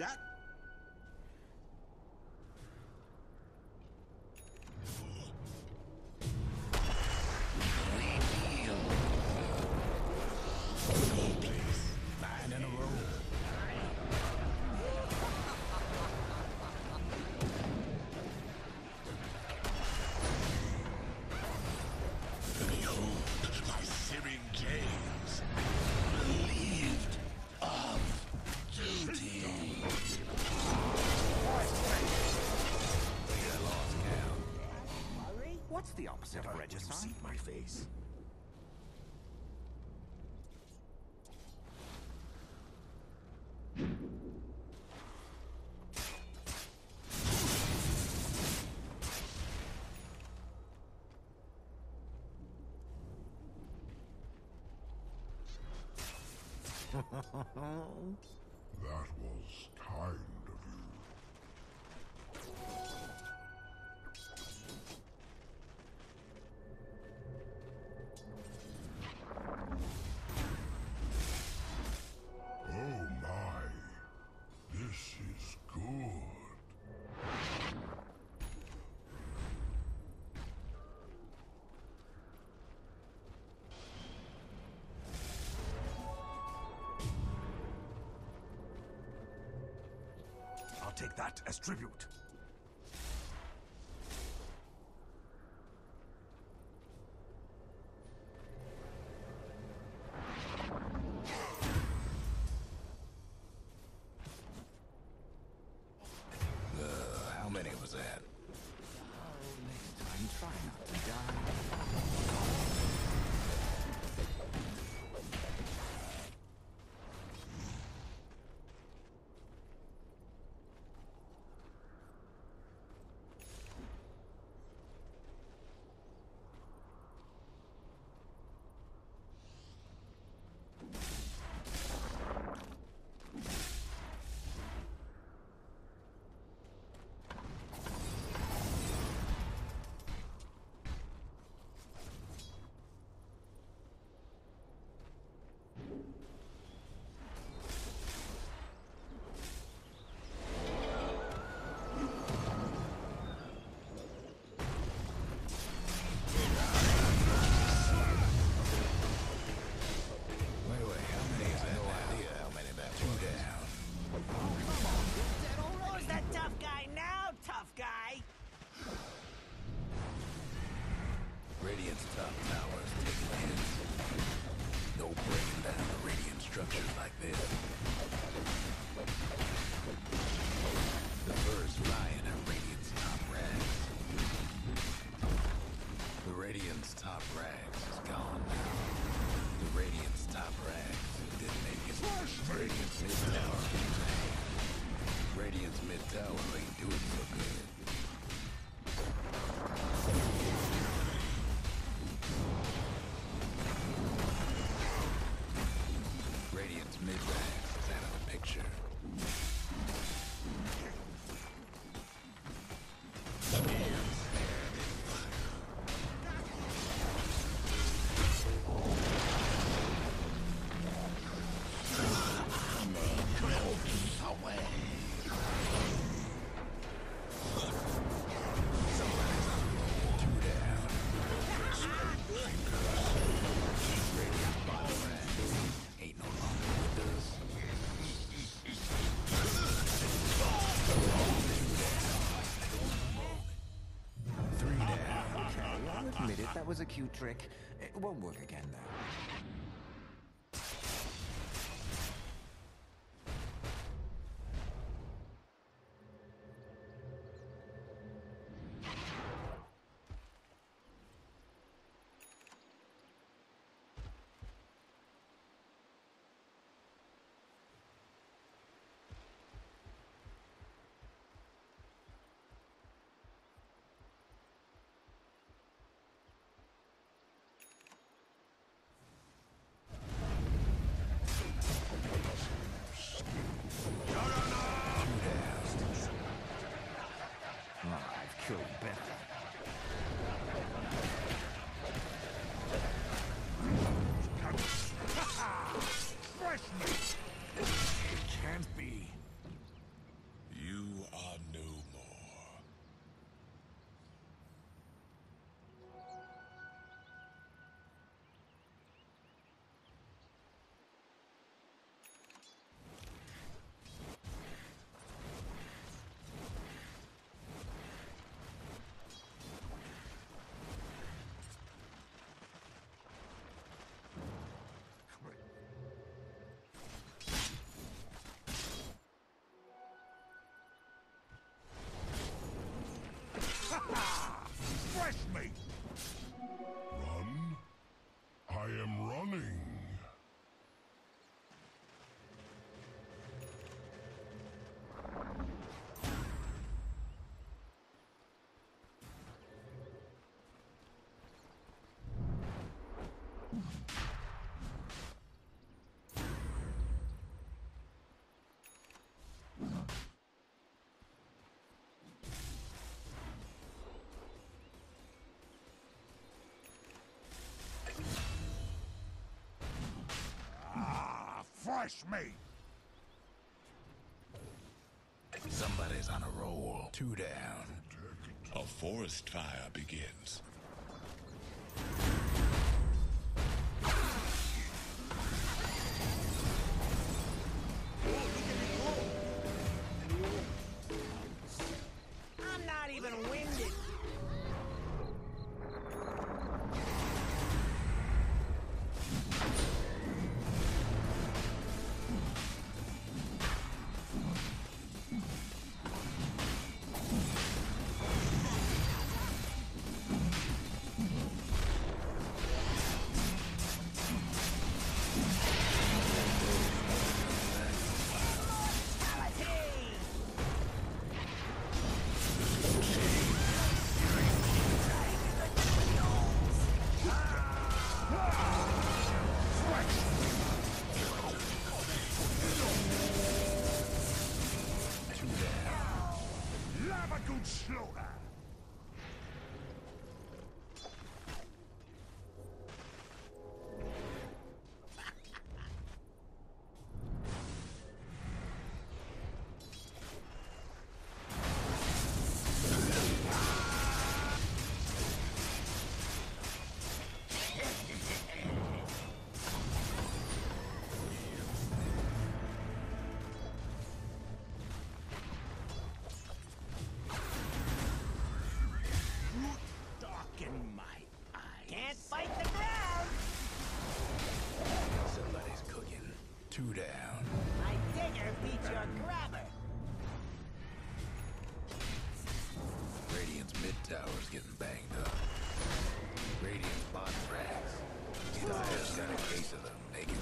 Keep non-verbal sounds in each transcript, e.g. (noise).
that opposite of regicide. see my face. (laughs) that was Take that as tribute. top rax is gone now. The Radiant's top rax didn't make it. Flash Radiant's mid-tower. Radiant's mid-tower ain't doing so good. was a cute trick. It won't work again, though. Crush me! Somebody's on a roll. Two down. A forest fire begins. show that. got a case of the naked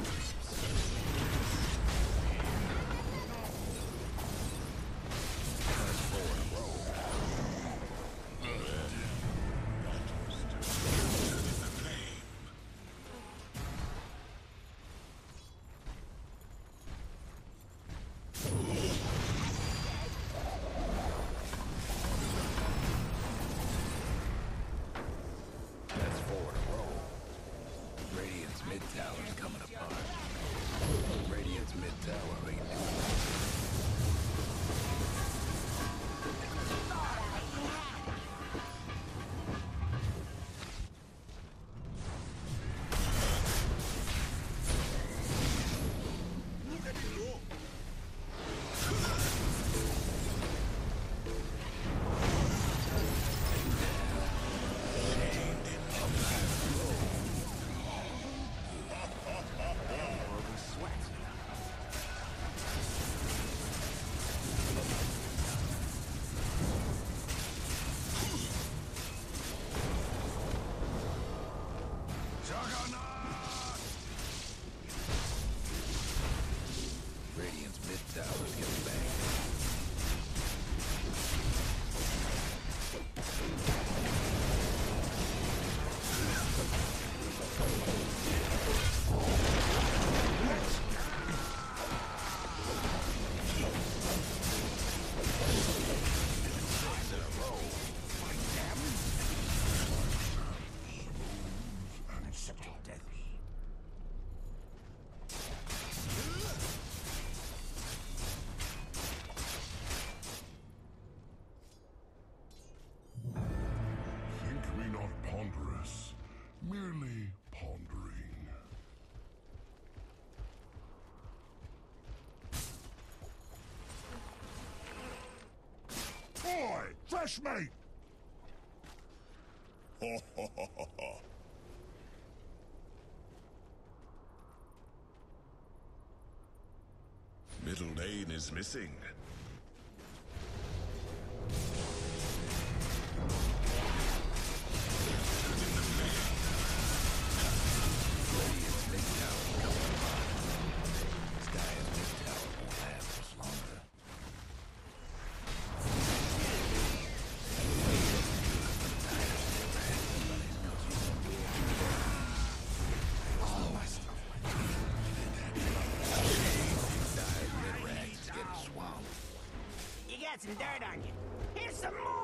Refresh me! (laughs) Middle lane is missing. got some dirt on you. Here's some more!